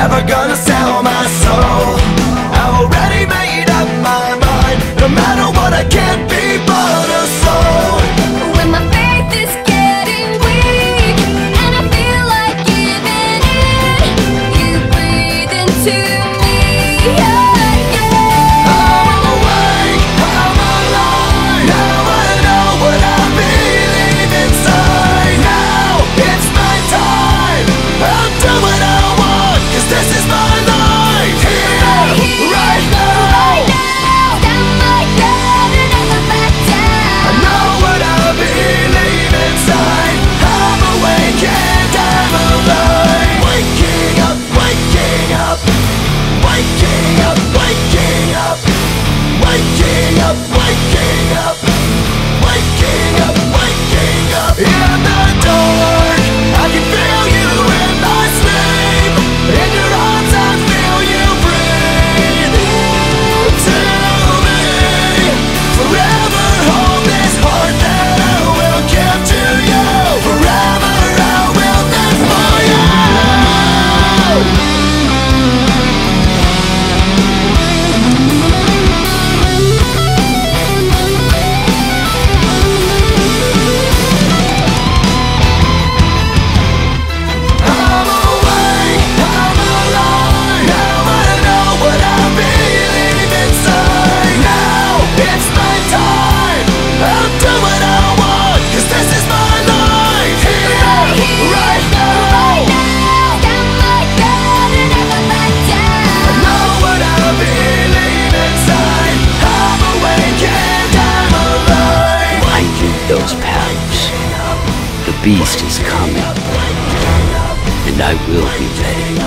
never gonna sell my soul. beast is coming, and I will be there.